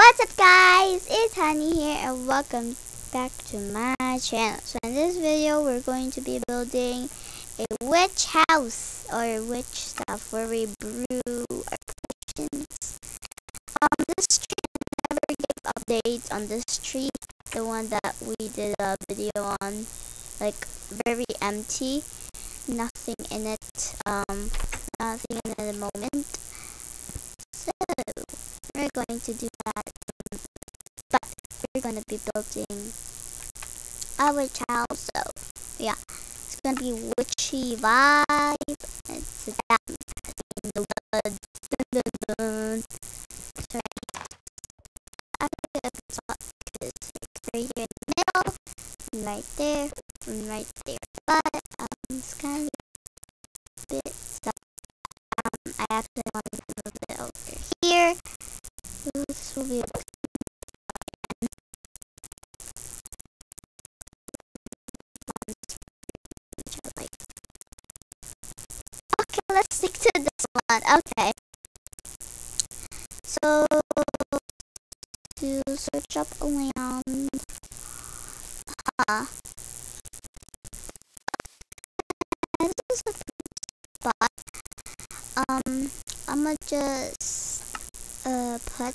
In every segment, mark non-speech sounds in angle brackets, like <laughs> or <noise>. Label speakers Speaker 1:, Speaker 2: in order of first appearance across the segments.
Speaker 1: What's up guys? It's Honey here and welcome back to my channel. So in this video we're going to be building a witch house or witch stuff where we brew our potions. Um this tree never gave updates on this tree, the one that we did a video on. Like very empty. Nothing in it. Um nothing in it at the moment. So we're going to do that. But we're gonna be building witch house so yeah. It's gonna be witchy vibe. It's that in the woods dun, dun, dun. so I think it's because it's right here in the middle and right there and right there. But um it's kind of bit stuck um I actually want to move it over here this will be Okay, let's stick to this one. Okay. So to search up a around huh. This is a spot. Um I'ma just put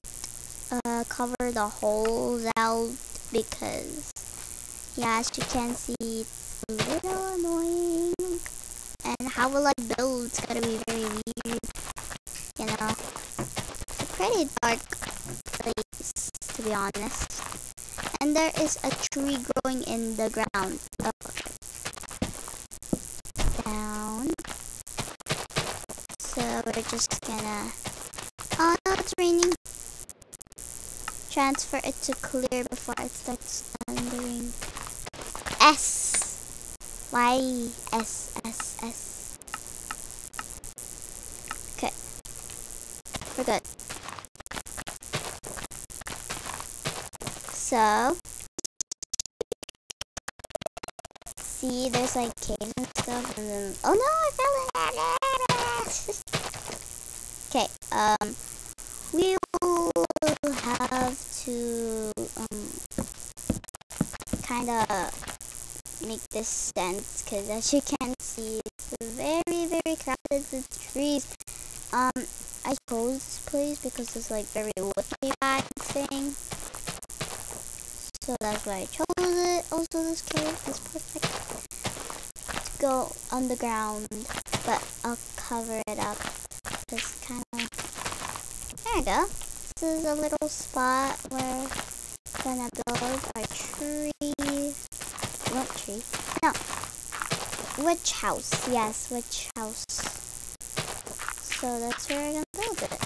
Speaker 1: uh cover the holes out because yeah as you can see it's a little annoying. And how will I build it's gonna be very weird you know? It's a pretty dark place to be honest. And there is a tree growing in the ground. Oh, down. So we're just gonna transfer it to clear before it starts thundering S Y S S S. Okay. We're good. So see there's like caves and stuff and then oh no I because as you can see it's very very crowded with trees um I chose this place because it's like very woody vibe thing. So that's why I chose it. Also this cave is perfect to go underground but I'll cover it up. Just kind of there we go this is a little spot where we're gonna build our tree what tree? No. Witch house. Yes, witch house. So that's where we're gonna build it.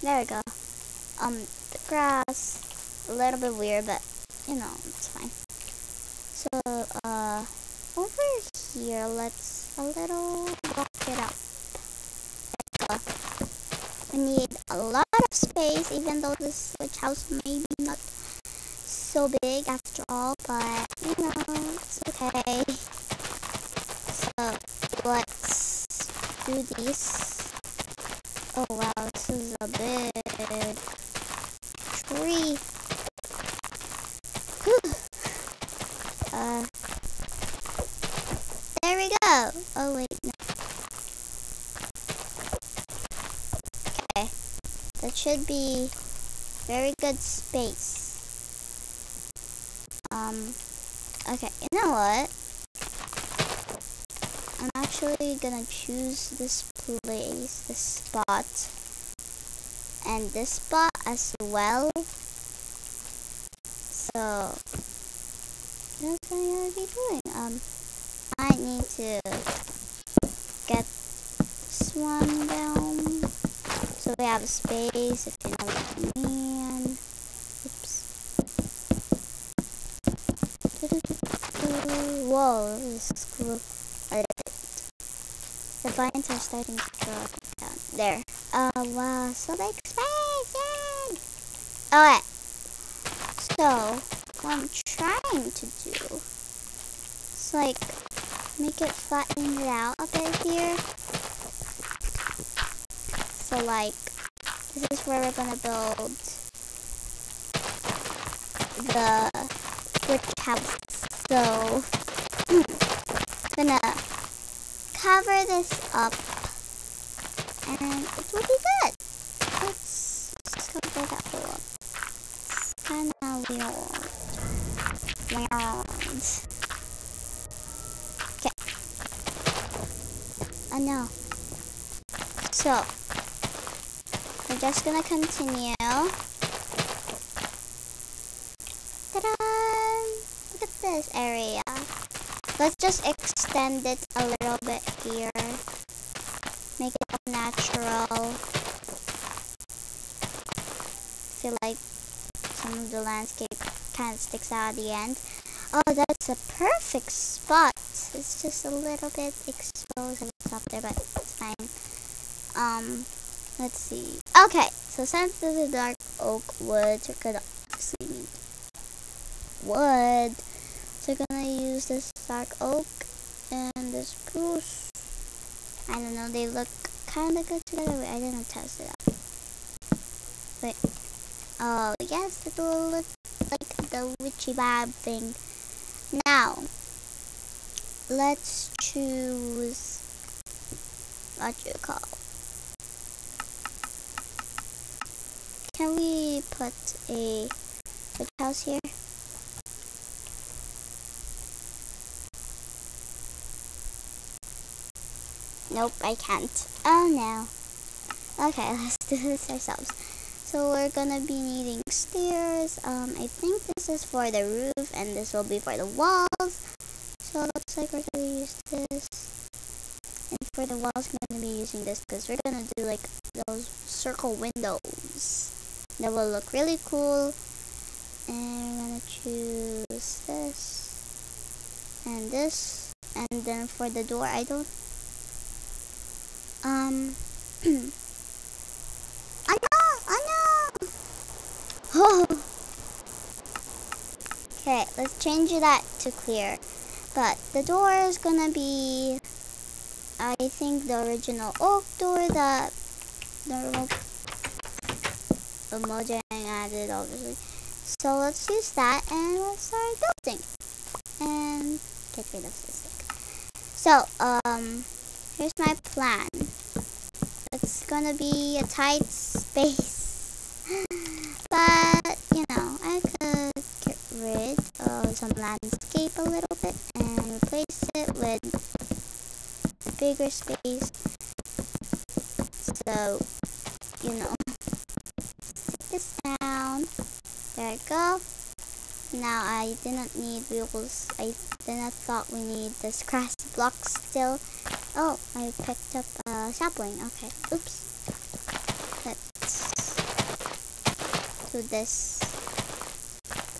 Speaker 1: There we go. Um, the grass, a little bit weird, but, you know, tree. <sighs> uh, there we go. Oh wait, no. Okay, that should be very good space. Um, okay, you know what? I'm actually gonna choose this place, this spot, and this spot as well. So, that's what I'm gonna be doing. Um, I need to get one down so we have space, if you know what I mean. Whoa, this is cool. The vines are starting to grow down. There. Oh, wow. So. Yay! Okay. So, what I'm trying to do is like make it flatten it out a bit here. So like, this is where we're gonna build the witch house. So, <clears throat> gonna cover this up and it will be good. So, we're just gonna continue. Ta-da! Look at this area. Let's just extend it a little bit here. Make it all natural. feel like some of the landscape kind of sticks out at the end. Oh, that's a perfect spot. It's just a little bit exposed the top there, but it's fine. Um, let's see. Okay, so since this is dark oak wood, we're gonna obviously need wood. So we're gonna use this dark oak and this spruce. I don't know, they look kind of good together. Wait, I didn't test it out. Wait. Oh, yes, it will look like the witchy bab thing. Now, let's choose what you call. Can we put a witch house here? Nope, I can't. Oh no. Okay, <laughs> let's do this ourselves. So we're gonna be needing stairs. Um, I think this is for the roof and this will be for the walls. So it looks like we're gonna use this. And for the walls, we're gonna be using this because we're gonna do like those circle windows. That will look really cool. And we're gonna choose this and this. And then for the door, I don't um. <clears throat> <laughs> Okay, let's change that to clear. But the door is gonna be, I think, the original oak door that the Mojang added, obviously. So let's use that and let's start building. And get rid of this. So, um, here's my plan. It's gonna be a tight space. <gasps> but, you know, I could get rid of some landscape a little bit and replace it with bigger space. So, Now I didn't need wheels. I didn't thought we need this grass block still. Oh, I picked up a sapling. Okay, oops. Let's do this.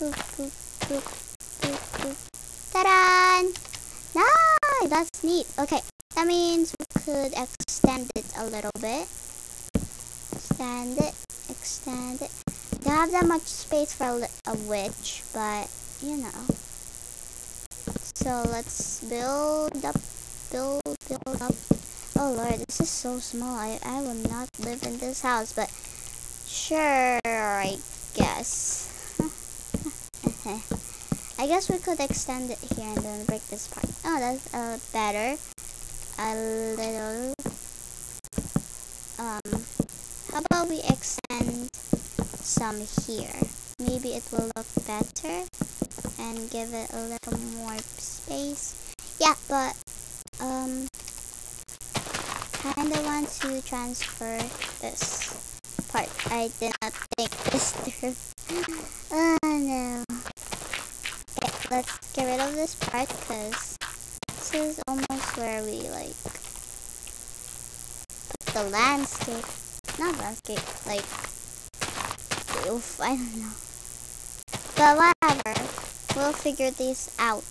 Speaker 1: Boop, boop, boop, boop, boop. Ta-da! Nice! That's neat. Okay, that means we could extend it a little bit. Extend it, extend it. Don't have that much space for a, a witch, but you know. So let's build up build, build up. Oh lord, this is so small. I, I will not live in this house, but sure, I guess. <laughs> I guess we could extend it here and then break this part. Oh, that's uh, better. A little. Um, how about we extend some here? Maybe it will look better and give it a little more space. Yeah, but um, kind of want to transfer this part. I did not think this through. <laughs> oh no. Okay, let's get rid of this part because this is almost where we like put the landscape. Not landscape, like oof, I don't know. But whatever. We'll figure these out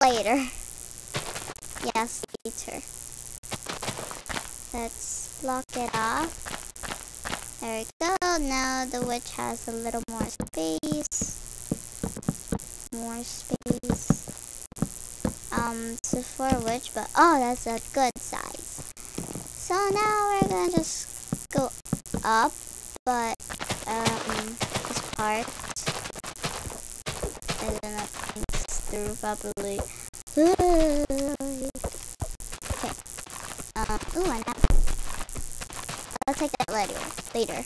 Speaker 1: later. Yes, later. Let's block it off. There we go. Now the witch has a little more space. More space. Um, so for witch, but oh, that's a good size. So now we're gonna just go up, but um, this part And then I know through properly. okay. Um. Ooh, an apple. I'll take that later. Later.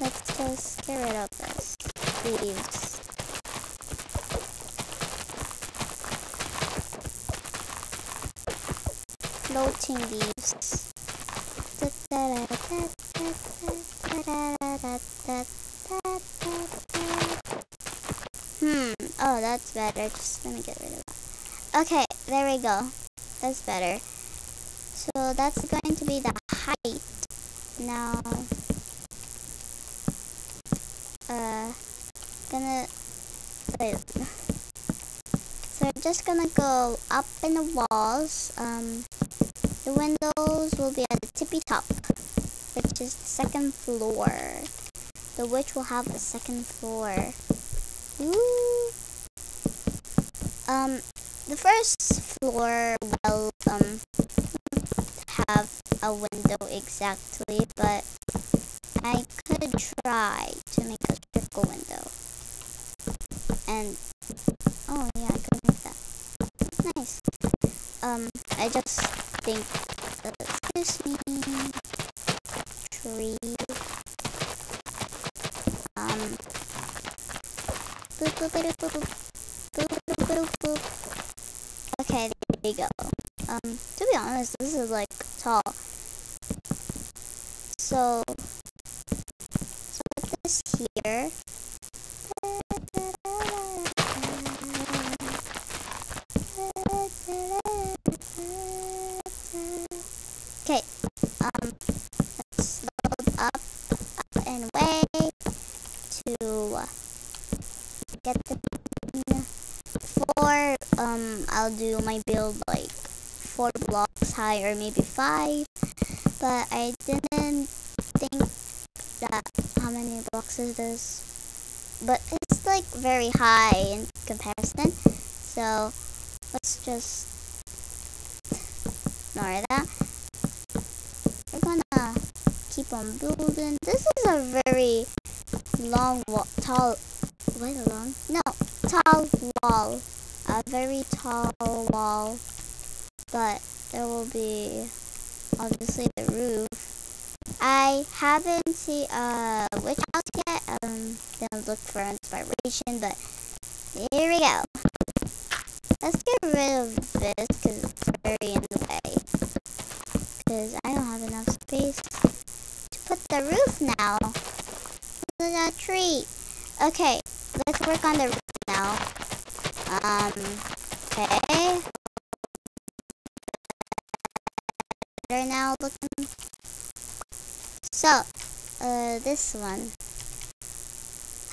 Speaker 1: Let's just get rid of this leaves. Floating leaves. Let me get rid of that. Okay, there we go. That's better. So that's going to be the height. Now, uh, gonna wait. So we're just gonna go up in the walls. Um, the windows will be at the tippy top, which is the second floor. The witch will have a second floor. Ooh. Um, the first floor will um have a window exactly, but I could try to make a circle window. And oh yeah, I could make that. Nice. Um, I just think. Uh, excuse me. Tree. Um. Boop, boop, boop, Um, to be honest, this is like tall. Very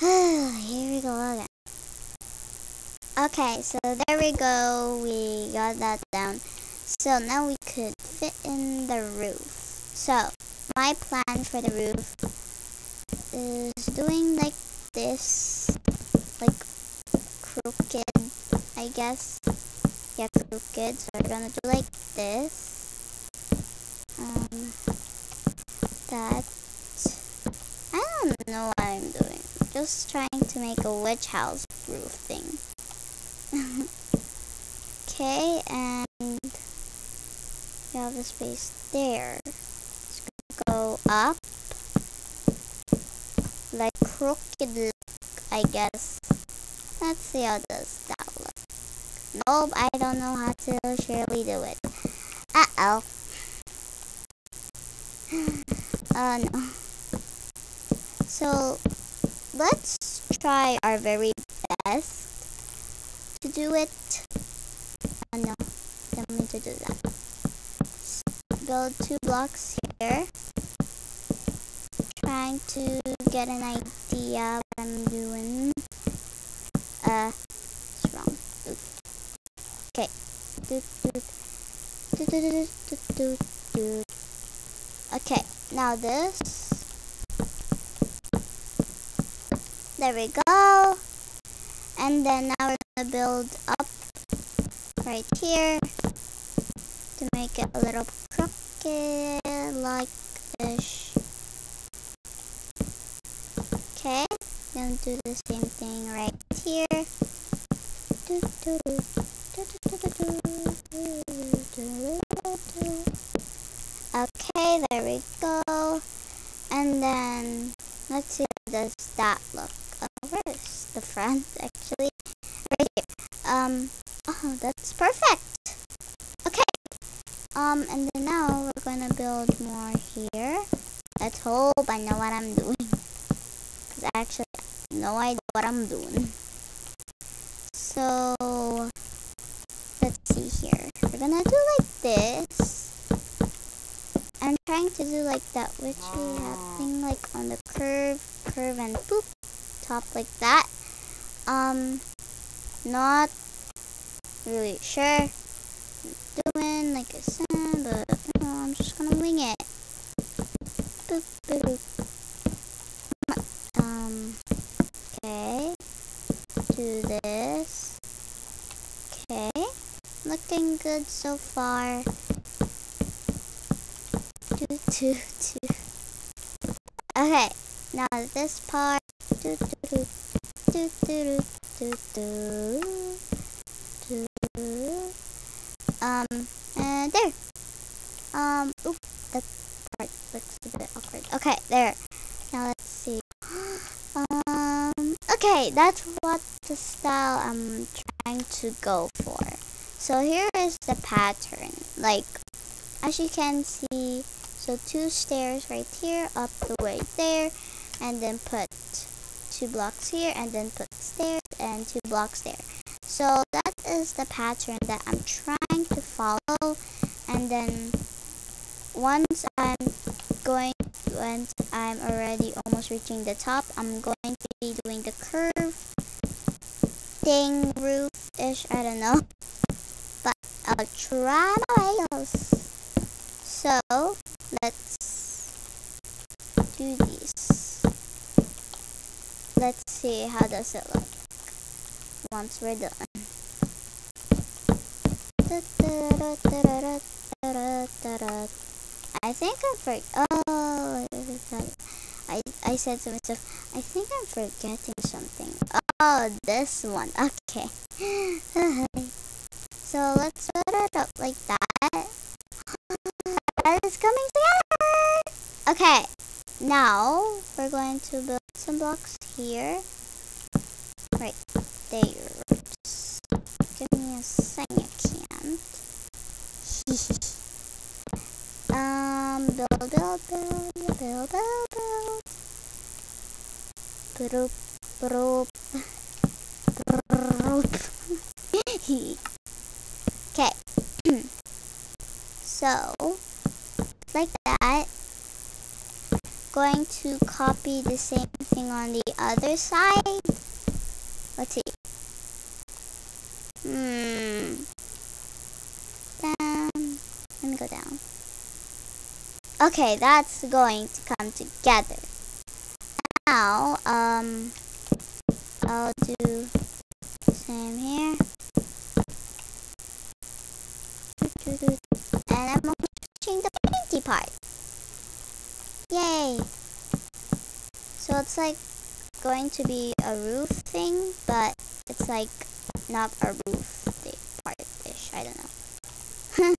Speaker 1: <sighs> Here we go again. Okay, so there we go. We got that down. So now we could fit in the roof. So, my plan for the roof is doing like this, like crooked, I guess. Yeah, crooked. So we're gonna do like this. Um, that. I don't know what I'm doing. Just trying to make a witch house roof thing. <laughs> okay, and we have the space there. It's gonna go up like crooked look, I guess. Let's see how does that look. Nope, I don't know how to surely do it. Uh-oh. uh, <sighs> no. So, let's try our very best to do it. Oh no, don't mean to do that. Build two blocks here. Trying to get an idea what I'm doing. Uh, it's wrong. Okay. Okay, now this. There we go. And then now we're going to build up right here to make it a little crooked like ish. Okay, gonna do the same thing right here. Okay, there we go. And then let's see how does that look. The front actually? Right here. Um oh that's perfect. Okay. Um and then now we're gonna build more here. Let's hope I know what I'm doing. Cause I actually no idea what I'm doing. So let's see here. We're gonna do like this. I'm trying to do like that witchy hat thing like on the curve, curve and boop, top like that. do, do. Okay, now this part. Do, do, do, do, do, do, do, do. Um, and there. Um, oop, that part looks a bit awkward. Okay, there. Now let's see. <gasps> Um, okay, that's what the style I'm trying to go for. So here is the pattern. Like, as you can see, two stairs right here, up the way there, and then put two blocks here, and then put stairs and two blocks there. So that is the pattern that I'm trying to follow. And then once I'm going, once I'm already almost reaching the top, I'm going to be doing the curve thing, roof-ish, I don't know. <laughs> But I'll try my best. So, let's do this. Let's see how does it look once we're done. I think I'm for oh I I said to myself I think I'm forgetting something. Oh this one. Okay. <laughs> so let's put it up like that is coming together. Okay, now we're going to build some blocks here. Right there. Give me a second, you <laughs> can't. um, build, build, build, build, build, build. Broop, broop. Broop. okay. <clears throat> so, like that. Going to copy the same thing on the other side. Let's see. Hmm. Down. Let me go down. Okay, that's going to come together. Now, um, I'll do same here. And part. Yay! So it's like going to be a roof thing, but it's like not a roof part-ish. I don't know. <laughs>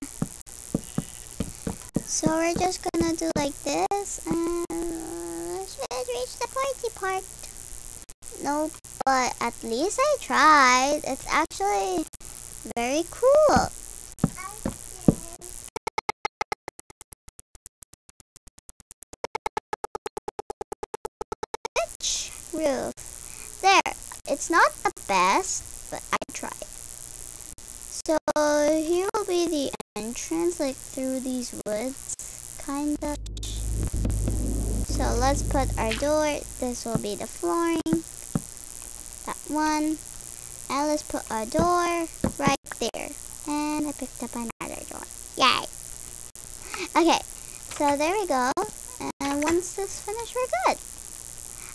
Speaker 1: so we're just gonna do like this, and let's reach the pointy part. Nope, but at least I tried. It's actually very cool. It's not the best, but I tried. So here will be the entrance, like through these woods, kind of. So let's put our door. This will be the flooring. That one. And let's put our door right there. And I picked up another door. Yay! Okay, so there we go. And once this finished, we're good.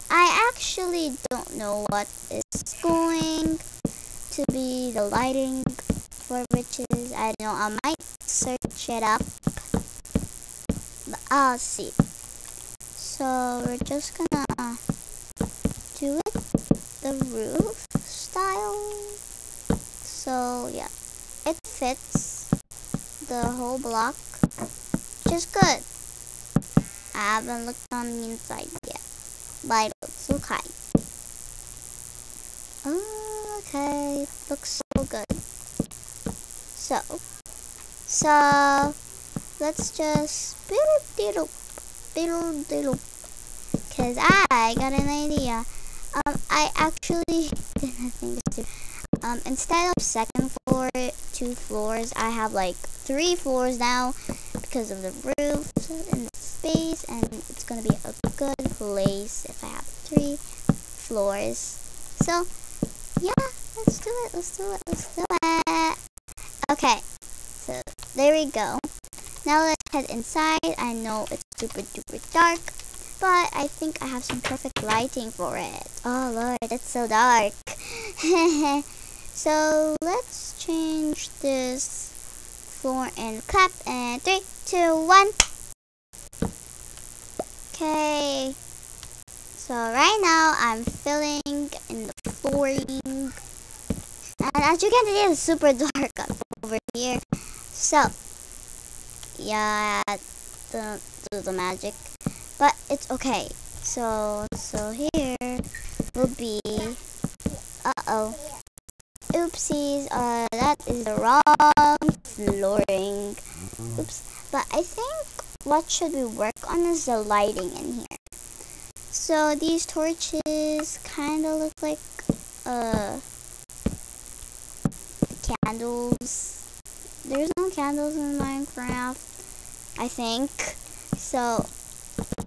Speaker 1: I actually don't know what is going to be the lighting for witches. I don't know. I might search it up. But I'll see. So we're just gonna do it the roof style. So yeah, it fits the whole block just good. I haven't looked on the inside it looks okay. Looks so good. So, so let's just build diddle, build cause I got an idea. Um, I actually <laughs> didn't think this through. Um, instead of second floor, two floors, I have like three floors now because of the roof and the space, and it's gonna be a good place if I have three floors. So, yeah, let's do it, let's do it, let's do it. Okay, so there we go. Now let's head inside. I know it's super duper dark, but I think I have some perfect lighting for it. Oh lord, it's so dark. <laughs> so let's change this floor and clap and three, two, one. Okay. So right now I'm filling in the flooring. And as you can see it's super <laughs> dark over here. So yeah, don't do the magic. But it's okay. So so here will be uh oh. Oopsies, uh that is the wrong flooring. Oops. But I think what should we work on is the lighting in here. So these torches kind of look like uh, candles. There's no candles in Minecraft, I think. So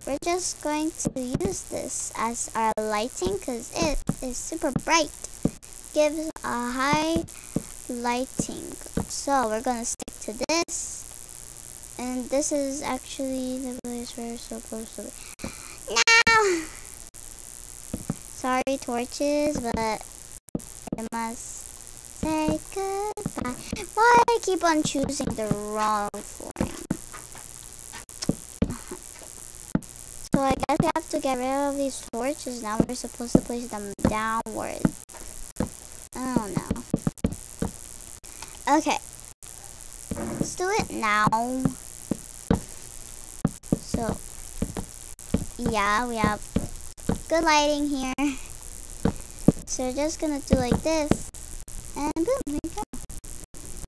Speaker 1: we're just going to use this as our lighting because it is super bright. Gives a high lighting. So we're to stick to this. And this is actually the place we're supposed to be. No! Sorry, torches, but I must say goodbye. Why do I keep on choosing the wrong flooring? so I guess we have to get rid of these torches now. We're supposed to place them downward. Oh no. Okay. Let's do it now. So, yeah, we have good lighting here. So we're just gonna do like this, and boom, there we go.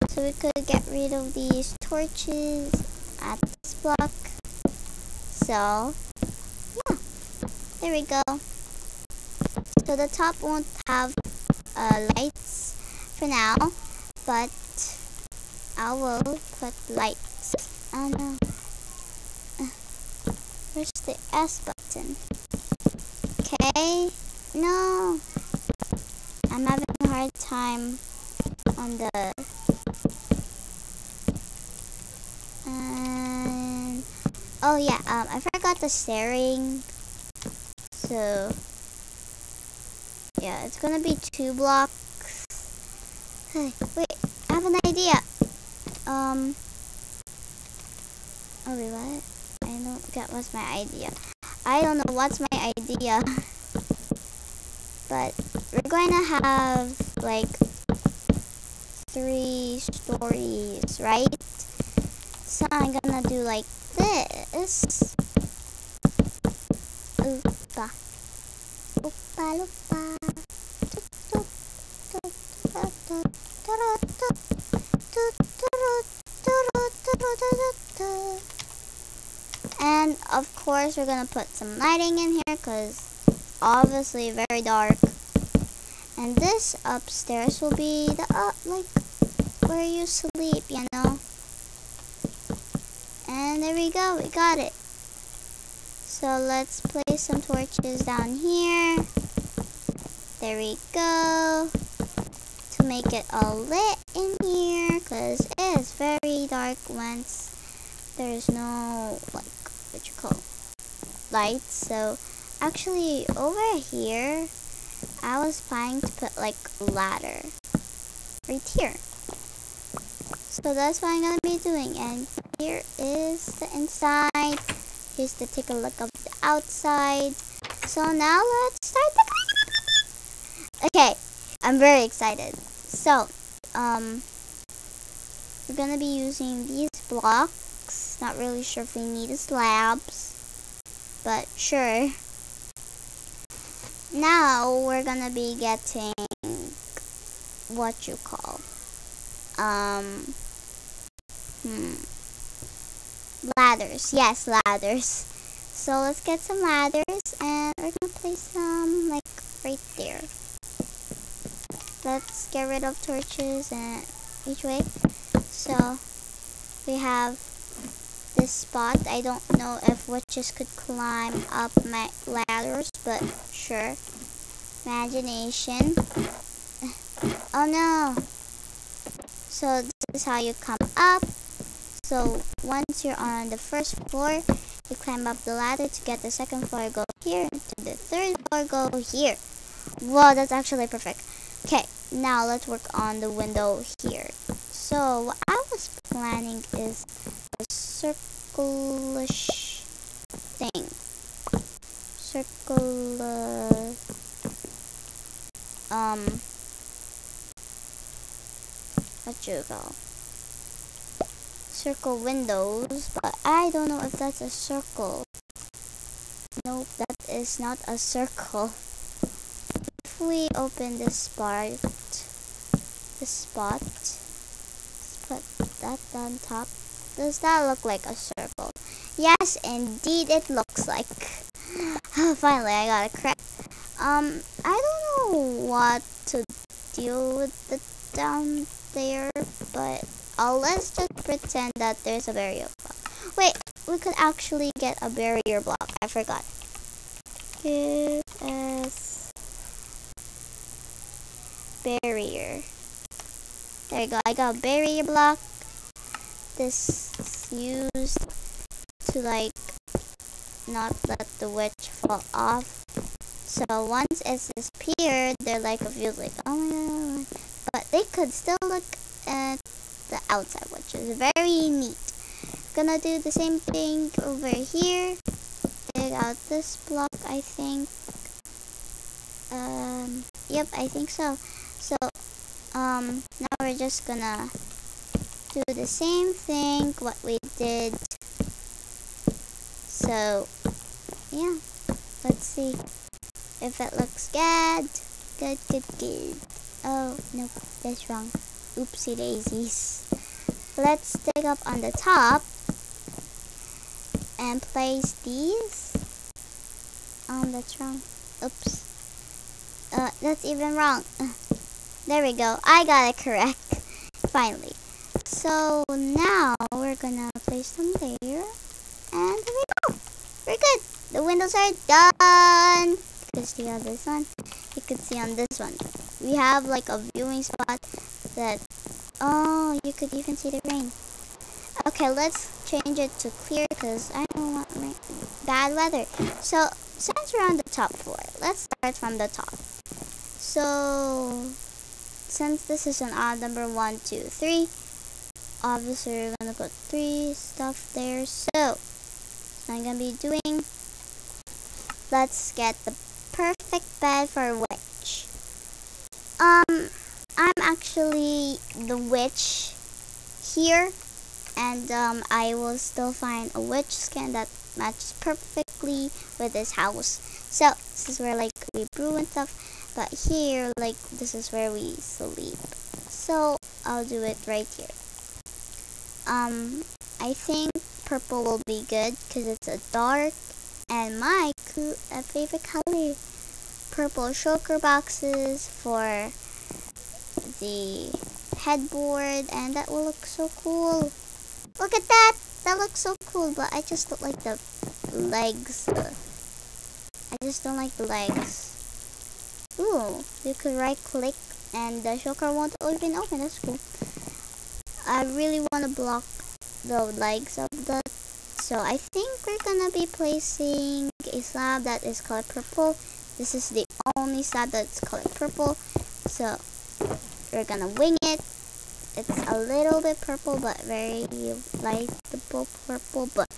Speaker 1: So we could get rid of these torches at this block. So, yeah, there we go. So the top won't have uh, lights for now, but I will put lights. Oh no. Where's the S button? Okay. No. I'm having a hard time on the... And... Oh yeah, um, I forgot the steering. So... Yeah, it's gonna be two blocks. Hey, wait, I have an idea. Um... Oh wait, what? I don't get what's my idea. I don't know what's my idea. <laughs> but we're going to have like three stories, right? So I'm gonna do like this. And of course we're gonna put some lighting in here because obviously very dark. And this upstairs will be the uh, like where you sleep, you know. And there we go, we got it. So let's place some torches down here. There we go. To make it all lit in here because it is very dark once there's no like what you call lights. So actually over here, I was planning to put like ladder right here. So that's what I'm gonna be doing. And here is the inside. Here's to take a look of the outside. So now let's start the <laughs> Okay, I'm very excited. So, um, we're gonna be using these blocks. Not really sure if we need slabs, but sure. Now we're gonna be getting what you call um hmm ladders. Yes, ladders. So let's get some ladders and we're gonna place them like right there. Let's get rid of torches and each way. So we have this spot. I don't know if witches could climb up my ladders, but sure. Imagination. <laughs> Oh no! So this is how you come up. So once you're on the first floor, you climb up the ladder to get the second floor, go here, to the third floor, go here. Wow, that's actually perfect. Okay, now let's work on the window here. So what I was planning is a circle-ish thing. Circle, um, what you circle windows, but I don't know if that's a circle. Nope, that is not a circle. If we open this part, this spot, put that on top. Does that look like a circle? Yes, indeed it looks like. <sighs> Finally, I got it correct. Um, I don't know what to do with the down there, but let's just pretend that there's a barrier block. Wait, we could actually get a barrier block. I forgot. Give us barrier. There you go. I got a barrier block. This is used to like not let the witch fall off. So once it's disappeared, they're like a confused, like, oh my god. But they could still look at the outside, which is very neat. Gonna do the same thing over here. Dig out this block, I think. Um, yep, I think so. So, um, now we're just gonna do the same thing, what we did. So, yeah, let's see if it looks good. Good, good, good. Oh, nope, that's wrong. Oopsie daisies. Let's dig up on the top and place these. on the trunk. Oops. Uh, that's even wrong. <laughs> There we go. I got it correct. <laughs> Finally. So now we're gonna place them there. And there we go. We're good. The windows are done. Can see on this one. You can see on this one. We have like a viewing spot that, oh, you could even see the rain. Okay, let's change it to clear because I don't want rain, bad weather. So, since we're on the top floor, let's start from the top. So, since this is an odd number, one, two, three, obviously we're to put three stuff there. So, I'm to be doing, let's get the perfect bed for a witch. Um, I'm actually the witch here and um, I will still find a witch skin that matches perfectly with this house. So this is where like we brew and stuff, but here like this is where we sleep. So I'll do it right here. Um, I think purple will be good because it's a dark and my uh, favorite color. Purple shulker boxes for the headboard and that will look so cool. Look at that! That looks so cool, but I just don't like the legs. I just don't like the legs. Ooh, you could right click and the shulker won't even open. That's cool. I really want to block the legs of the so I think we're gonna be placing a slab that is colored purple. This is the only slab that's colored purple. So we're gonna wing it. It's a little bit purple, but very light purple, but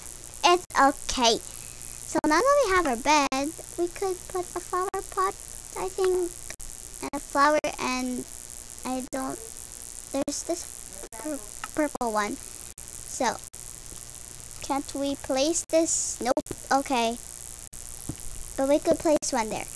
Speaker 1: it's okay. So now that we have our bed, we could put a flower pot, I think, and a flower and I don't, there's this pur purple one. So, can't we place this? Nope. Okay. But we could place one there.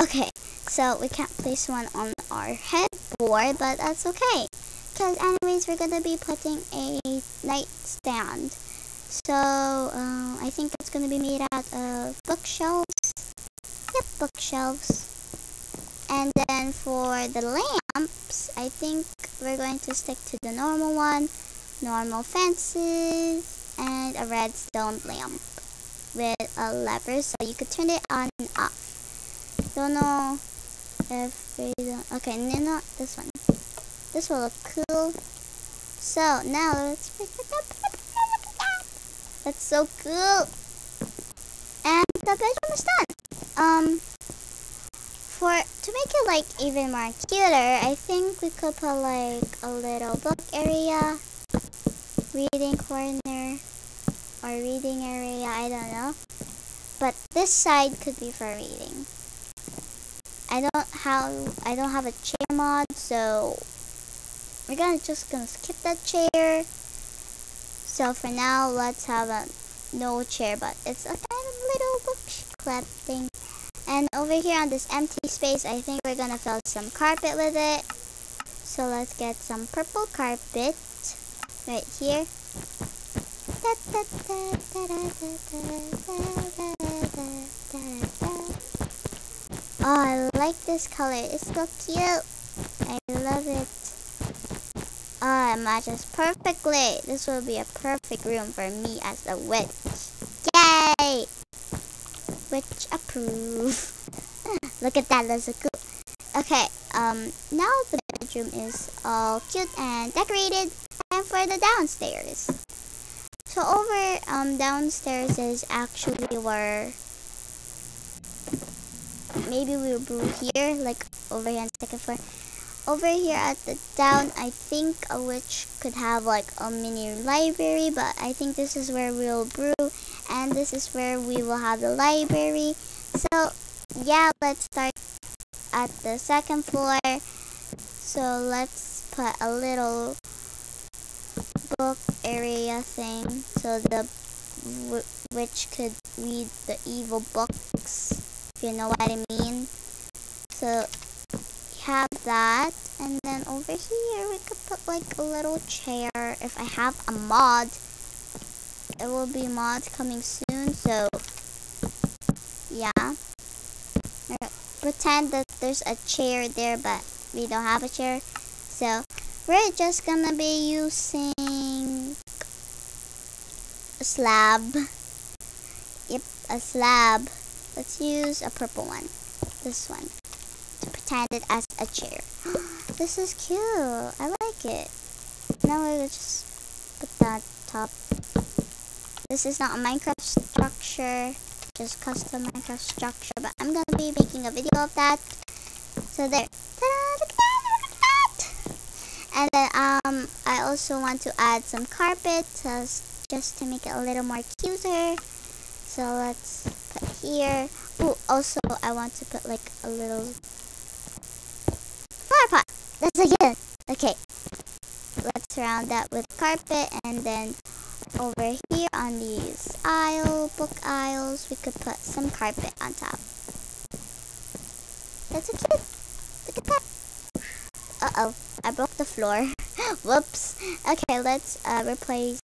Speaker 1: Okay, so we can't place one on our headboard, but that's okay. Because anyways, we're going to be putting a nightstand. So, uh, I think it's going to be made out of bookshelves. Yep, bookshelves. And then for the lamps, I think we're going to stick to the normal one. Normal fences and a redstone lamp with a lever so you could turn it on and off. Don't know if we don't. Okay, no, not this one. This will look cool. So now let's pick it up. That's so cool. And the bedroom is done. Um, for to make it like even more cuter, I think we could put like a little book area, reading corner, or reading area. I don't know. But this side could be for reading. I don't have I don't have a chair mod, so we're gonna just gonna skip that chair. So for now, let's have a no chair, but it's a kind of little bookclub thing. And over here on this empty space, I think we're gonna fill some carpet with it. So let's get some purple carpet right here. Oh, I like this color. It's so cute. I love it. Oh, it matches perfectly. This will be a perfect room for me as a witch. Yay! Witch approve. Look at that, that's so cool. Okay, um, now the bedroom is all cute and decorated. And for the downstairs. So over um downstairs is actually where maybe we will brew here, like over here on second floor. Over here at the down, I think a witch could have like a mini library, but I think this is where we'll brew, and this is where we will have the library. So, yeah, let's start at the second floor. So, let's put a little book area thing so the witch could read the evil books if you know what I mean. So have that and then over here we could put like a little chair if I have a mod it will be mods coming soon so yeah pretend that there's a chair there but we don't have a chair so we're just gonna be using a slab yep a slab Let's use a purple one. This one. To pretend it as a chair. <gasps> this is cute. I like it. Now we'll just put that top. This is not a Minecraft structure. Just custom Minecraft structure. But I'm going to be making a video of that. So there. Look at that! Look at that! And then um, I also want to add some carpet just, just to make it a little more cuter. So let's put here. Oh, also I want to put like a little flower pot. That's again. Okay. Let's surround that with carpet and then over here on these aisle, book aisles, we could put some carpet on top. That's cute. Look at that. Uh-oh, I broke the floor. <laughs> Whoops. Okay, let's uh, replace,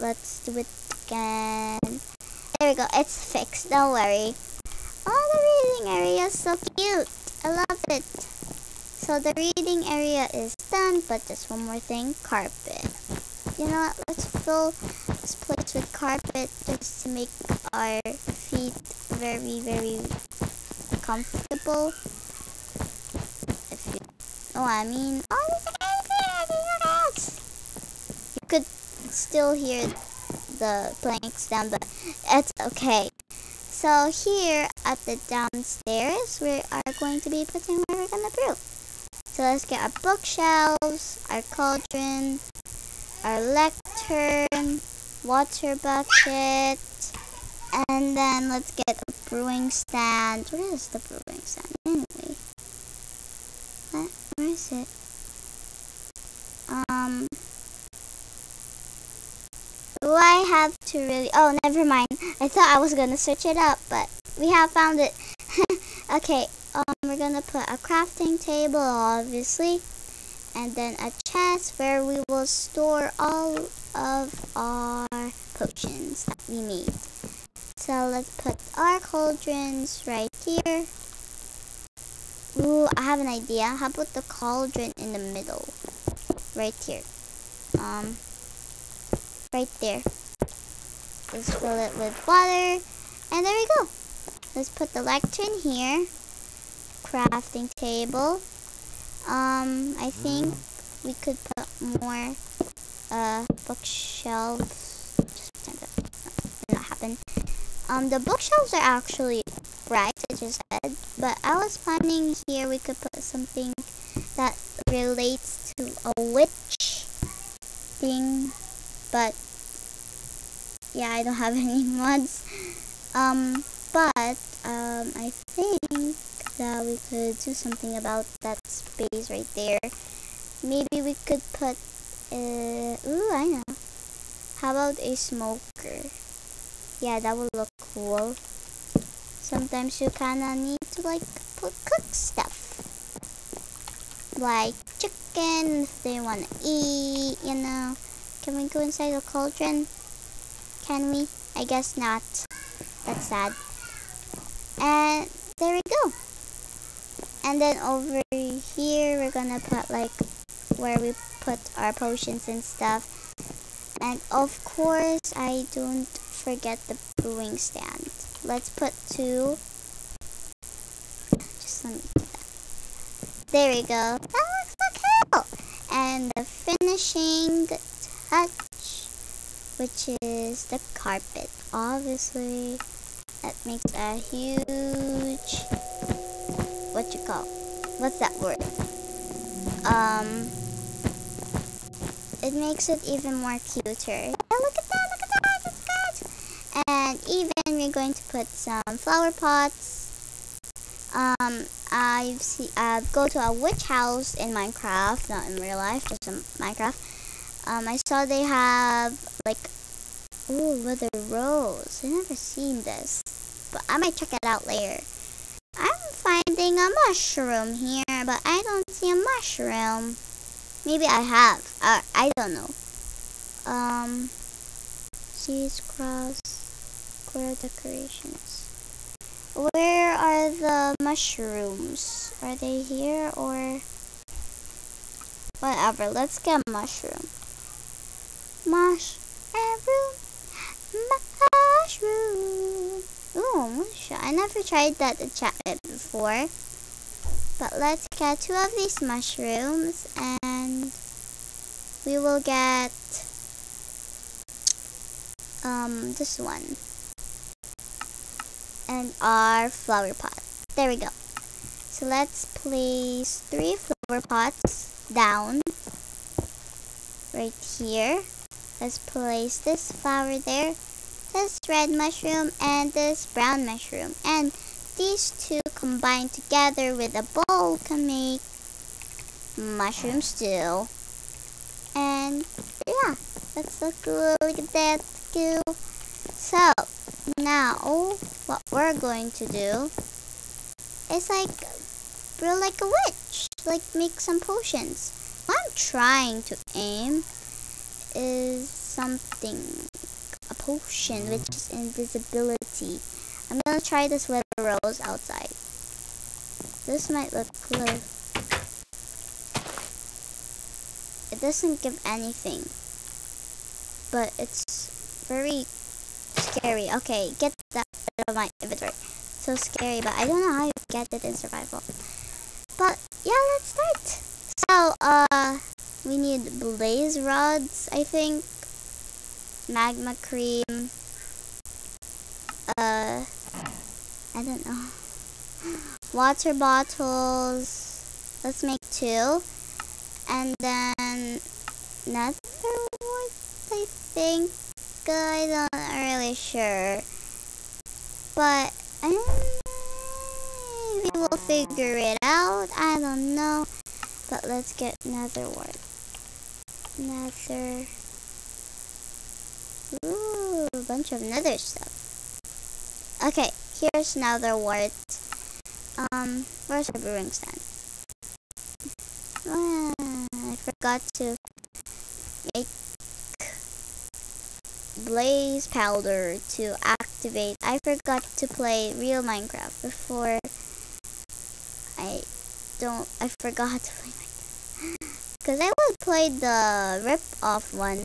Speaker 1: let's do it again. There we go. It's fixed. Don't worry. Oh, the reading area is so cute. I love it. So the reading area is done, but just one more thing. Carpet. You know what? Let's fill this place with carpet just to make our feet very, very comfortable. If you know what I mean. Oh, you could still hear the planks down, but it's okay. So here at the downstairs, we are going to be putting where we're gonna brew. So let's get our bookshelves, our cauldron, our lectern, water bucket, And then let's get a brewing stand. Where is the brewing stand anyway? Where is it? Um. Do I have to really? Oh, never mind. I thought I was gonna search it up, but we have found it. <laughs> okay. Um, we're gonna put a crafting table, obviously, and then a chest where we will store all of our potions that we made. So let's put our cauldrons right here. Ooh, I have an idea. How about the cauldron in the middle? Right here. Um, right there. Let's fill it with water. And there we go. Let's put the lectern here. Crafting table. Um, I think we could put more uh, bookshelves. Just pretend that not happen. Um, the bookshelves are actually right, I just said. But I was planning here we could put something that relates to a witch thing. But, yeah, I don't have <laughs> any mods. Um, but, um, I think that we could do something about that space right there. Maybe we could put, uh, ooh, I know. How about a smoker? Yeah, that would look cool. Sometimes you kinda need to like put cook stuff. Like chicken if they wanna eat, you know. Can we go inside the cauldron? Can we? I guess not. That's sad. And there we go. And then over here we're gonna put like where we put our potions and stuff. And of course I don't forget the brewing stand. Let's put two. Just let me do that. There we go. That looks like hell. And the finishing touch, which is the carpet. Obviously, that makes a huge. What you call? What's that word? Um. It makes it even more cuter. Yeah, look at that! Look at that! and even we're going to put some flower pots um I've see I've go to a witch house in Minecraft not in real life just in Minecraft um I saw they have like oh wither rose I never seen this but I might check it out later I'm finding a mushroom here but I don't see a mushroom maybe I have I don't know um seeds cross square decorations. Where are the mushrooms? Are they here or whatever? Let's get mushroom. Mushroom, mushroom. Ooh, I never tried that enchantment before. But let's get two of these mushrooms and we will get um this one and our flower pot. There we go. So let's place three flower pots down right here. Let's place this flower there, this red mushroom, and this brown mushroom. And these two combined together with a bowl can make mushroom stew. And yeah, let's look, look at that. Go. So, now, what we're going to do is like brew like a witch, like make some potions. What I'm trying to aim is something, a potion which is invisibility. I'm gonna try this with a rose outside. This might look good. It doesn't give anything, but it's very scary. Okay, get that out of my inventory. So scary, but I don't know how you get it in survival. But yeah, let's start. So, uh, we need blaze rods, I think. Magma cream. Uh, I don't know. <laughs> Water bottles. Let's make two. And then nether wart, I think. I'm not really sure. but maybe we'll figure it out. I don't know. But let's get a nether wart. Nether. Bunch of nether stuff. Okay, here's a nether wart. Um, where's our brewing stand? Ah, I forgot to make blaze powder to activate. I forgot to play real Minecraft before I don't, I forgot to play Minecraft. <gasps> Because I would play the rip-off one.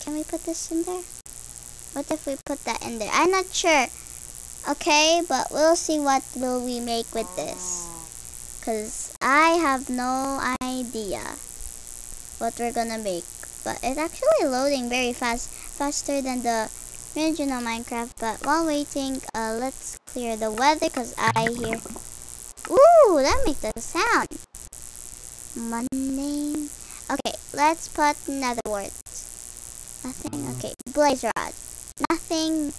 Speaker 1: Can we put this in there? What if we put that in there? I'm not sure. Okay, but we'll see what will we make with this. Because I have no idea what we're gonna make. But it's actually loading very fast, faster than the original Minecraft. But while waiting, uh, let's clear the weather because I hear... Ooh, that makes a sound. Mundane. Okay, let's put a nether wart. Nothing. Okay, blaze rod. Nothing.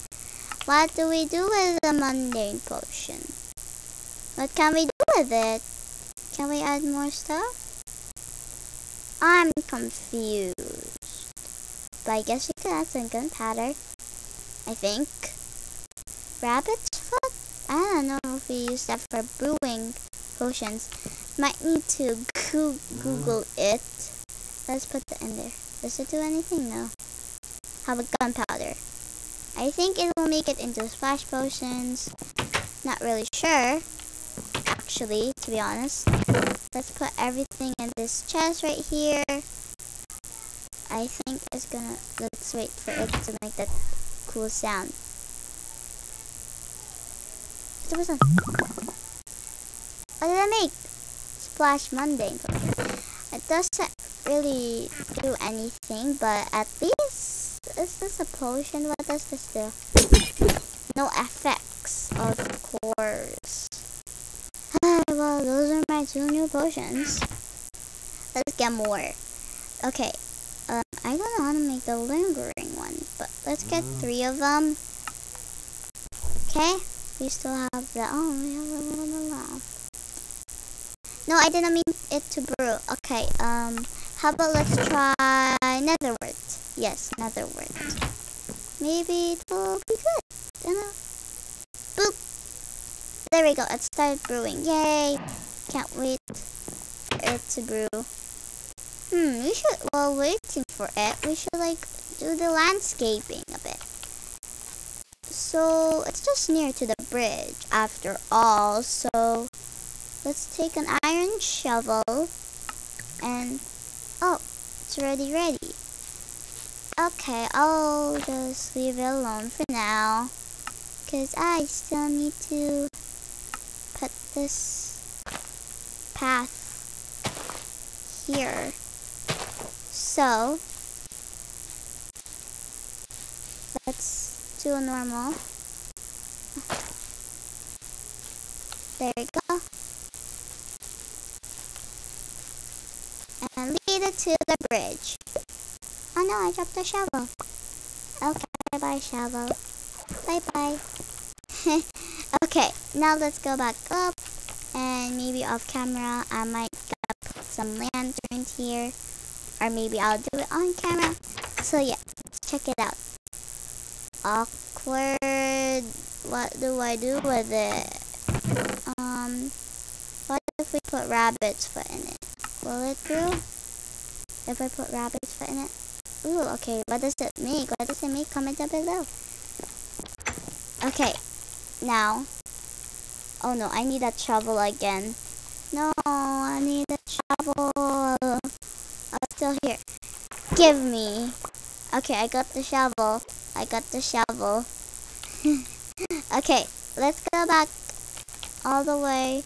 Speaker 1: What do we do with the mundane potion? What can we do with it? Can we add more stuff? I'm confused. But I guess you could add some gunpowder. I think. Rabbit's foot? I don't know if we use that for brewing potions. Might need to go Google it. Let's put that in there. Does it do anything? No. How about gunpowder? I think it will make it into splash potions. Not really sure. Actually, to be honest. Let's put everything in this chest right here. I think it's gonna, let's wait for it to make that cool sound. What did I make? Splash mundane. It doesn't really do anything, but at least, is this a potion? What does this do? No effects, of course. <sighs> well, those are my two new potions. Let's get more. Okay, um, I don't want to make the lingering one, but let's get mm. three of them. Okay, we still have the, oh, we have a little bit left. No, I didn't mean it to brew. Okay, um, how about let's try nether wart. Yes, nether wart. Maybe it will be good. You know? Boop! There we go. It started brewing. Yay! Can't wait for it to brew. Hmm, we should, while waiting for it, we should like do the landscaping a bit. So, it's just near to the bridge after all. So, let's take an iron shovel and, oh, it's already ready. Okay, I'll just leave it alone for now. Because I still need to put this path here. So, let's do a normal. There we go. And to the bridge. Oh no, I dropped the shovel. Okay, bye shovel. Bye bye. <laughs> okay, now let's go back up. And maybe off camera, I might put some lanterns here. Or maybe I'll do it on camera. So yeah, let's check it out. Awkward. What do I do with it? Um, what if we put rabbit's foot in it? Will it grow? If I put rabbit's foot in it? Ooh, okay. What does it make? What does it make? Comment down below. Okay. Now. Oh no, I need a shovel again. No, I need a shovel. I'm still here. Give me. Okay, I got the shovel. I got the shovel. <laughs> okay, let's go back all the way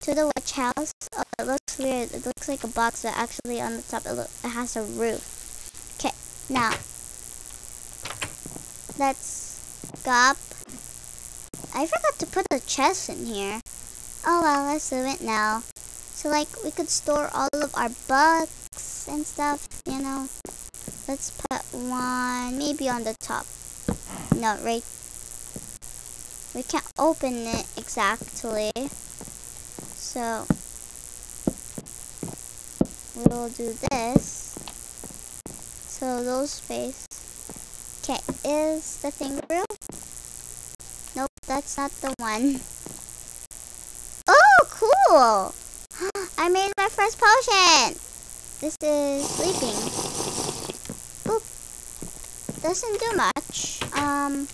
Speaker 1: to the witch house. Oh, it looks weird. It looks like a box, but actually on the top it, it has a roof. Okay, now, let's go. I forgot to put a chest in here. Oh well, let's do it now. So like, we could store all of our books and stuff, you know. Let's put one, maybe on the top. No, right, we can't open it exactly. So we will do this. So those space. Okay, is the thing real? Nope, that's not the one. <laughs> Oh, cool! <gasps> I made my first potion! This is sleeping. Boop. Doesn't do much. Um,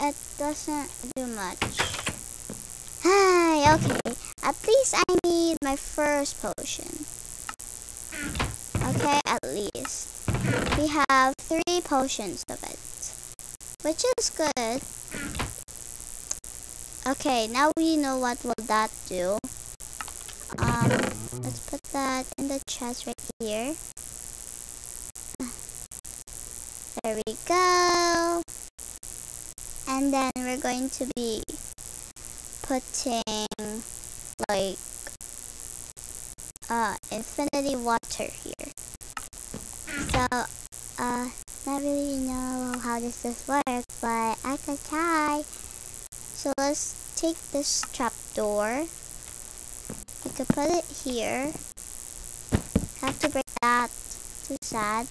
Speaker 1: it doesn't do much. Hi, okay. At least I need my first potion. Okay, at least. We have three potions of it. Which is good. Okay, now we know what will that do. Um, let's put that in the chest right here. There we go. And then we're going to be putting like uh, infinity water here. So, uh, not really know how this does work, but I could try. So let's take this trap door. We could put it here. Have to break that. Too sad,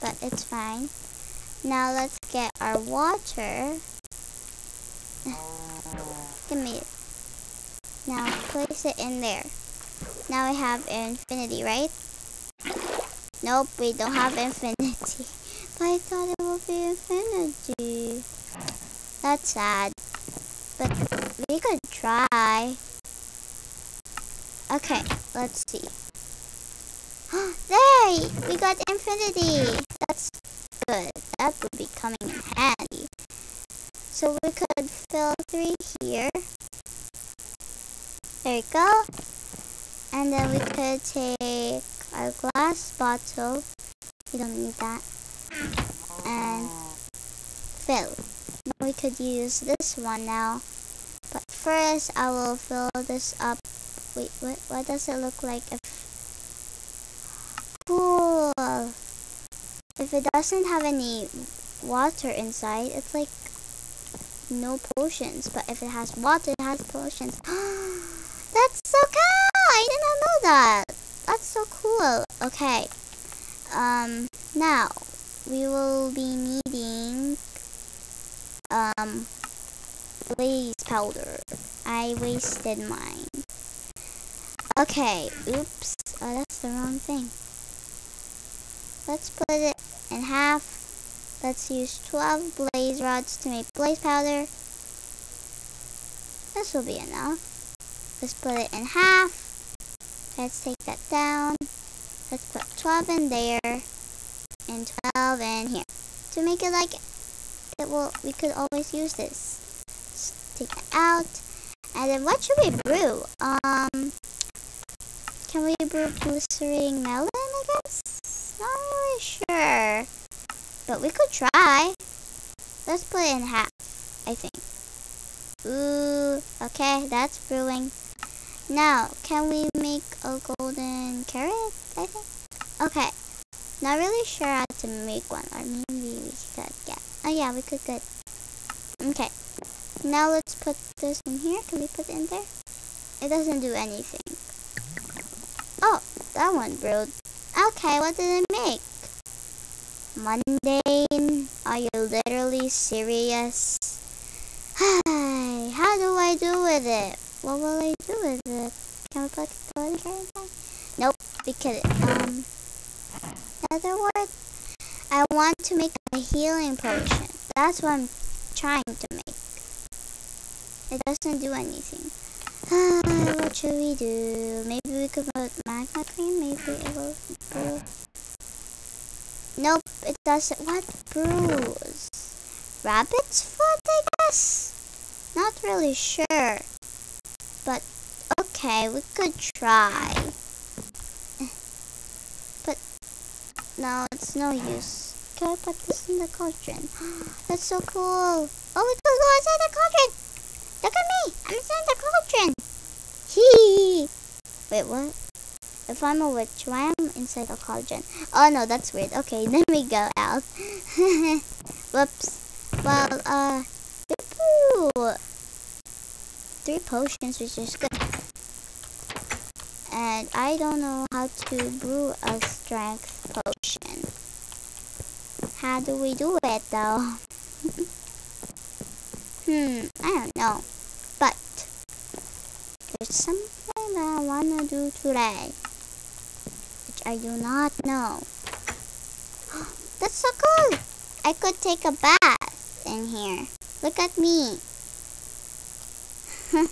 Speaker 1: but it's fine. Now let's get our water. Give me. Now place it in there. Now we have infinity, right? Nope, we don't have infinity. <laughs> But I thought it would be infinity. That's sad. But we could try. Okay, let's see. <gasps> there! We got infinity! That's good. That would be coming in handy. So we could fill three here. There you go. And then we could take our glass bottle. We don't need that. And fill. We could use this one now. But first, I will fill this up. Wait, what, what does it look like if... Cool! If it doesn't have any water inside, it's like no potions. But if it has water, it has potions. <gasps> That's so cool! I did not know that. That's so cool. Okay. Um, now, we will be needing, um, blaze powder. I wasted mine. Okay, oops. Oh, that's the wrong thing. Let's put it in half. Let's use 12 blaze rods to make blaze powder. This will be enough. Let's put it in half. Let's take that down. Let's put 12 in there and 12 in here. To make it like it will, we could always use this. Take it out. And then what should we brew? Um, can we brew glistering melon, I guess? Not really sure. But we could try. Let's put it in half, I think. Ooh, okay, that's brewing. Now, can we make a golden carrot, I think? Okay, not really sure how to make one, or maybe we could get. Oh yeah, we could get. Okay, now let's put this in here. Can we put it in there? It doesn't do anything. Oh, that one brewed. Okay, what did it make? Mundane? Are you literally serious? Hi, how do I do with it? What will I do with it? Can we put the carrot inside? Nope, because, um, nether wart, I want to make a healing potion. That's what I'm trying to make. It doesn't do anything. <sighs> what should we do? Maybe we could put magma cream? Maybe it will brew. Nope, it doesn't. What brews? Rabbit's foot, I guess? Not really sure. But, okay, we could try. But, no, it's no use. Can I put this in the cauldron? <gasps> That's so cool. Oh, we could go inside the cauldron. Look at me. I'm inside the cauldron. Hee. Wait, what? If I'm a witch, why am I inside a cauldron. Oh no, that's weird. Okay, <laughs> then we go out. <laughs> Whoops. Well, uh, three potions, which is good. And I don't know how to brew a strength potion. How do we do it though? <laughs> hmm, I don't know. But there's something I wanna do today. I do not know. <gasps> That's so cool! I could take a bath in here. Look at me. <laughs>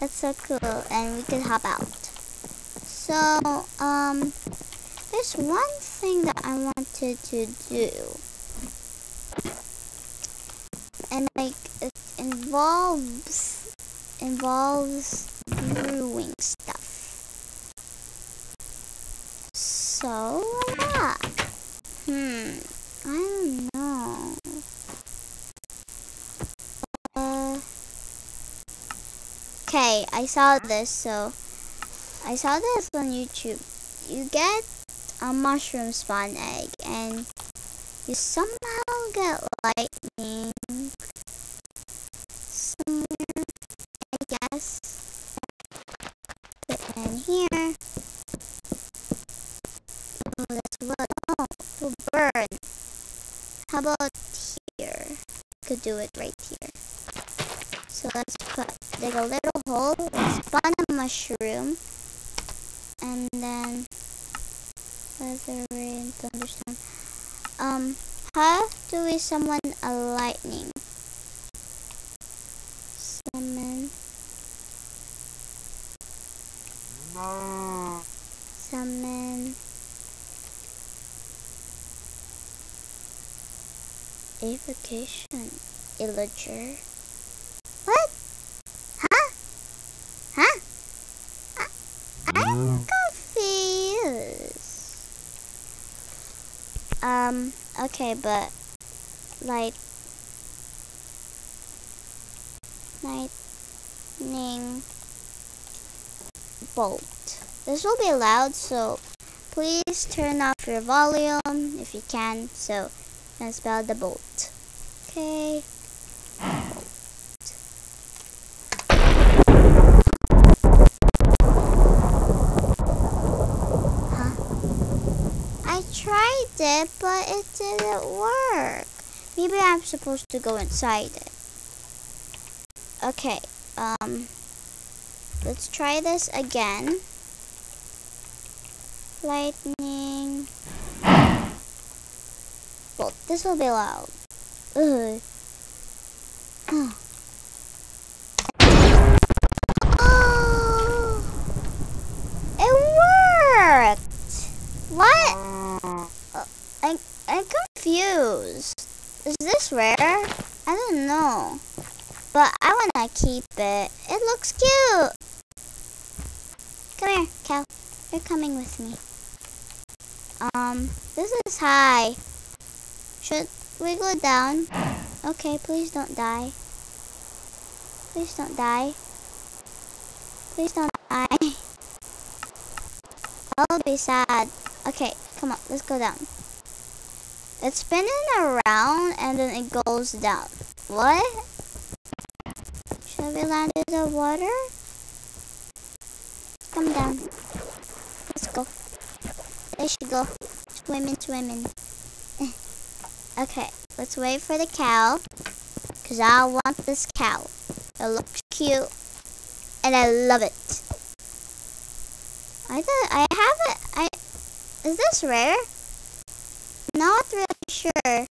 Speaker 1: That's so cool. And we could hop out. So, um, there's one thing that I wanted to do. And like, it involves, involves brewing stuff. So, yeah. Hmm, I don't know. Uh, okay, I saw this, so I saw this on YouTube. You get a mooshroom spawn egg, and you somehow get lightning somewhere, I guess. Put in here. How about here? Could do it right here. So let's put dig a little hole, spawn a mooshroom, and then weather rain thunderstorm. Um, how do we summon a lightning? Evocation. Illager. What? Huh? Huh? I, I'm confused. Um, okay, but like lightning bolt. This will be loud, so please turn off your volume if you can, so you can spell the bolt. Okay. Huh? I tried it, but it didn't work. Maybe I'm supposed to go inside it. Okay, um, let's try this again. Lightning. Well, this will be loud. Ugh. oh, it worked. What? Uh, I I'm confused. Is this rare? I don't know. But I wanna keep it. It looks cute. Come here, Cal. You're coming with me. Um, this is high. Should we go down? Okay, please don't die. Please don't die. Please don't die. <laughs> I'll be sad. Okay, come on, let's go down. It's spinning around and then it goes down. What? Should we land in the water? Come down. Let's go. There she go. Swimming, swimming. Okay, let's wait for the cow. Because I want this cow. It looks cute. And I love it. I thought I have it. I is this rare? Not really sure.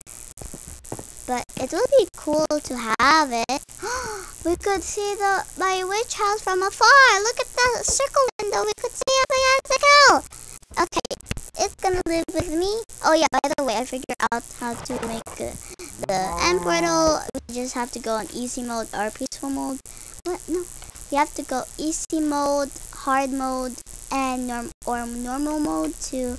Speaker 1: But it would be cool to have it. <gasps> we could see the my witch house from afar. Look at the circle window. We could see it behind the cow. Okay, it's gonna live with me. Oh yeah, by the way, I figured out how to make uh, the end portal. We just have to go on easy mode or peaceful mode. What? No. You have to go easy mode, hard mode, and norm or normal mode to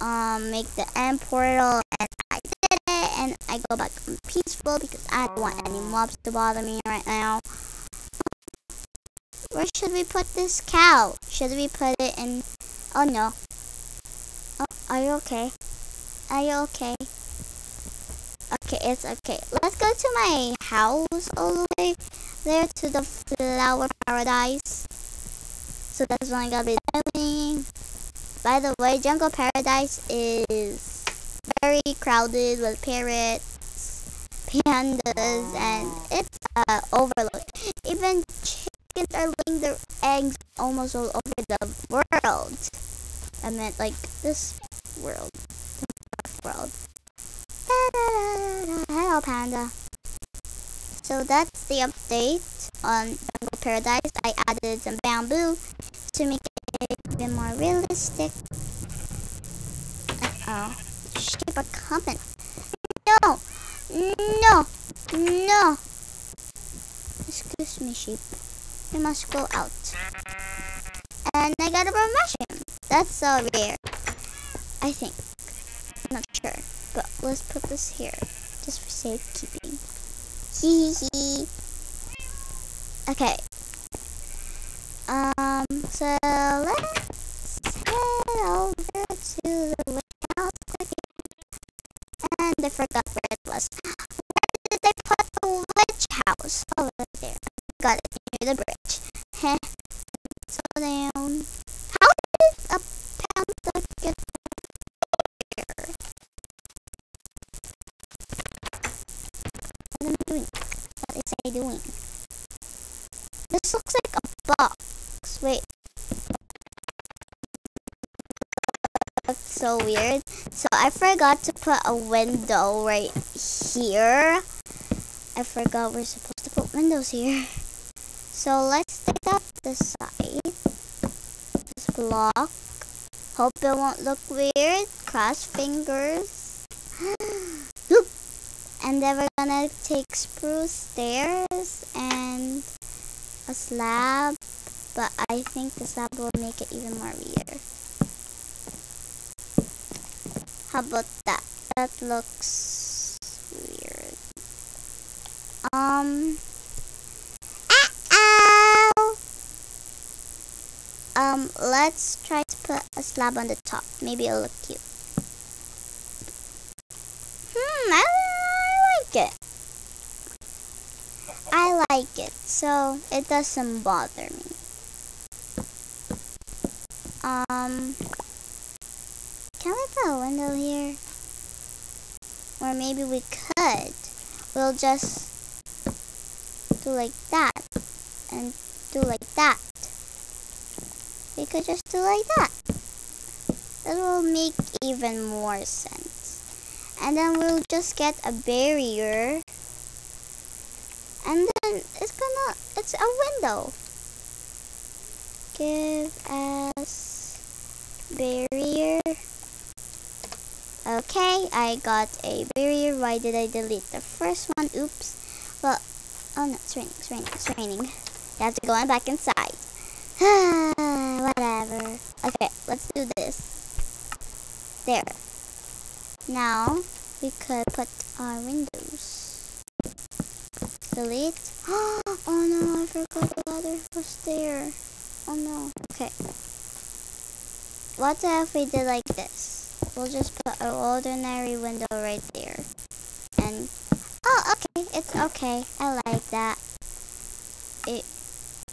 Speaker 1: um, make the end portal. And I did it, and I go back on peaceful because I don't want any mobs to bother me right now. Where should we put this cow? Should we put it in? Oh no, Are you okay? Are you okay? Okay, it's okay. Let's go to my house all the way there to the flower paradise. So that's what I'm gonna be doing. By the way, Jungle Paradise is very crowded with parrots, pandas, and it's uh, overload. Even chickens are laying their eggs almost all over the world. I meant like this world. World. Hello, panda. So that's the update on Jungle Paradise. I added some bamboo to make it even more realistic. Uh oh. Sheep are coming. No! No! No! Excuse me, sheep. You must go out. And I got a brown mooshroom. That's so rare. I think. I'm not sure. But let's put this here. Just for safekeeping. Hee hee hee. Okay. Um, so let's head over to the witch house again. And I forgot where it was. Where did they put the witch house? Over there. Got it near the bridge. Heh. <laughs> so down. How did a panther get here? What am I doing? What is I doing? This looks like a box. Wait. That's so weird. So I forgot to put a window right here. I forgot we're supposed to put windows here. So let's take out this side. Block. Hope it won't look weird. Cross fingers. <gasps> and then we're gonna take spruce stairs and a slab, but I think the slab will make it even more weird. How about that? That looks weird. Um. Slab on the top. Maybe it'll look cute. Hmm, I, I like it. I like it, so it doesn't bother me. Um, can we put a window here? Or maybe we could. We'll just do like that and do like that. We could just do like that. That will make even more sense. And then we'll just get a barrier. And then it's gonna it's a window. Give us barrier. Okay I got a barrier. Why did I delete the first one? Oops. Well oh no it's raining it's raining it's raining. You have to go on back inside. <sighs> Whatever. Okay let's do this there now we could put our windows delete. <gasps> oh no, I forgot the ladder was there. Oh no. Okay. What if we did like this? We'll just put an ordinary window right there. And, oh, okay. It's okay. I like that. It,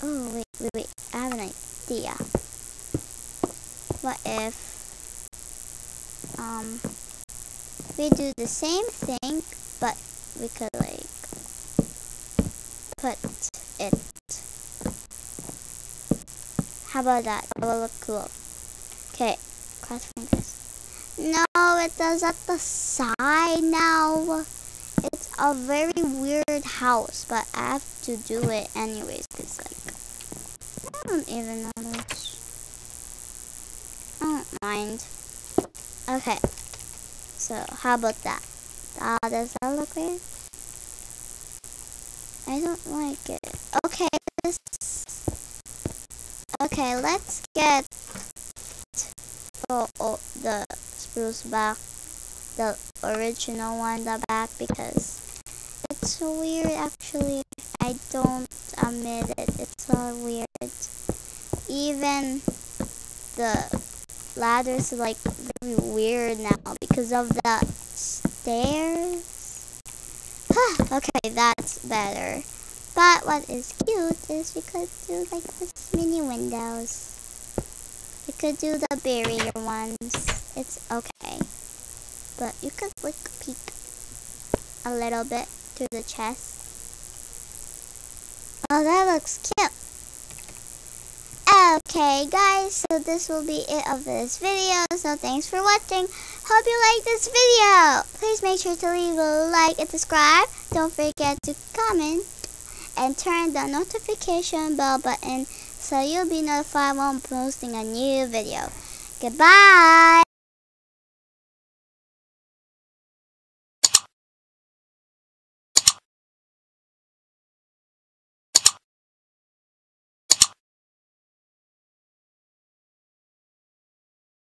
Speaker 1: oh, wait, wait, wait. I have an idea. What if, um, we do the same thing, but we could like put it. How about that? That will look cool. Okay, cross fingers. No, it does at the side now. It's a very weird house, but I have to do it anyways, because, like, I don't even know much. I don't mind. Okay, so how about that? Uh, does that look weird? I don't like it. Okay, this... Okay, let's get oh, oh, the spruce back, the original one, the back, because it's weird actually. I don't admit it. It's so weird. Even the ladders like very weird now because of the stairs. <sighs> okay, that's better. But what is cute is we could do like this mini windows. We could do the barrier ones. It's okay. But you could like peek a little bit through the chest. Oh, that looks cute. Okay, guys, so this will be it of this video. So thanks for watching. Hope you like this video. Please make sure to leave a like and subscribe. Don't forget to comment and turn the notification bell button so you'll be notified when I'm posting a new video. Goodbye!